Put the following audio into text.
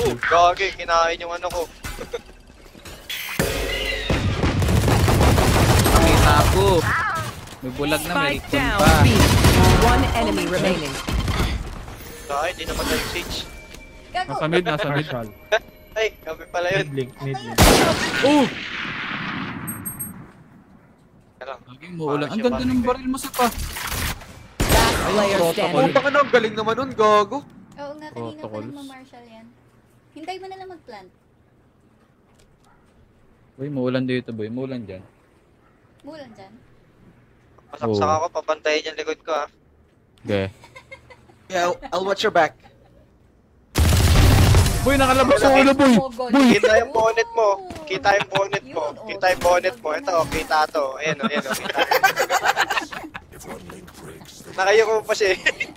Oh, gagi, kinain yung ano ko. Pakita ko. May bulag na, may recon pa. One enemy remaining. Ay, di naman tayo siege. Gago. Nasa mid, nasa mid. Marshall. Ay, kami pala yun. Mid link, mid link. Oh! Ano? Laging muulan. Ang ganda ng baril mo sa pa. Last player standing. na, ang galing naman nun, gago. Oo nga, kanina pa Protocols. nagma-marshal yan. Hintay mo na lang mag-plant. Boy, muulan dito, boy. Muulan dyan. Mulan dyan. Pasaksak Oh. ako, papantayin yung likod ko ah. Okay. Yeah, I'll, I'll watch your back. Boy, nakalabas sa ulo, boy! Oh, God. Kita yung bonnet mo. Kita yung bonnet mo. Oh. Kita yung bonnet mo. Ito, oh, kita to. Ayan o, ayan o, kita. Nakayuko pa siya eh.